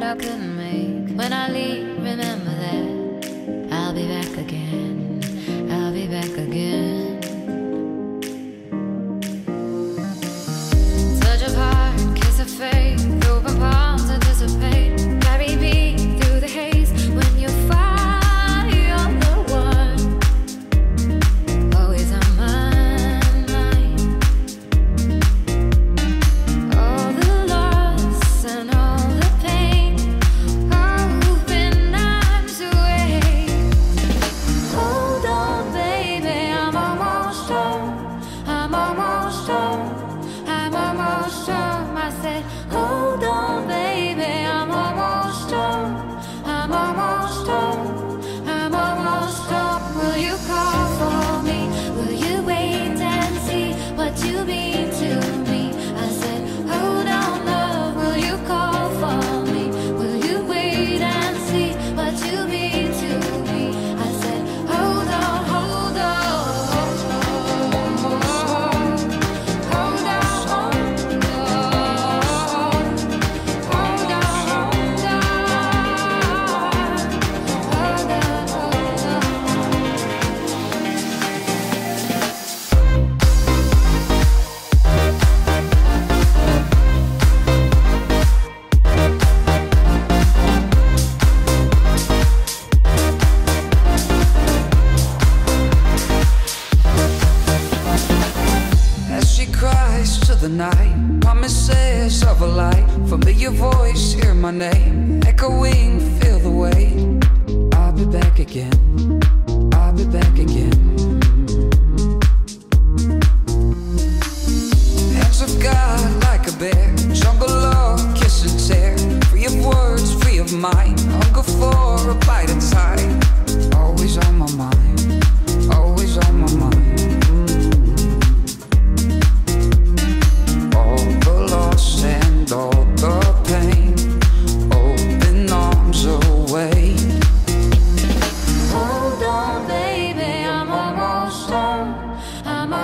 that I couldn't make. When I leave, remember that I'll be back again. I'll be back again.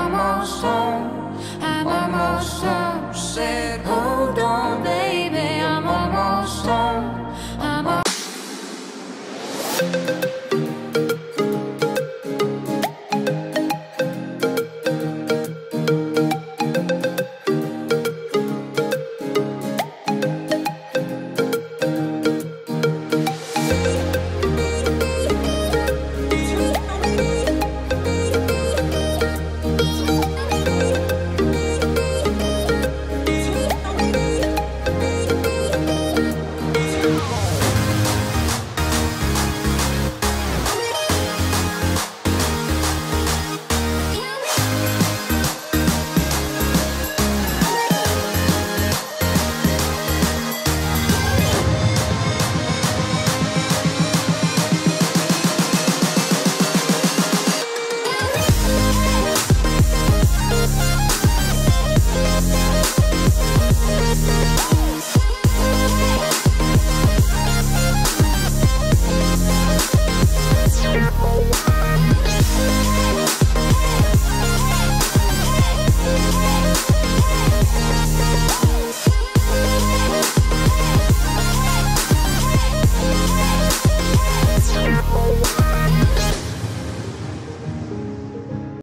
mensonge, un beau mensonge,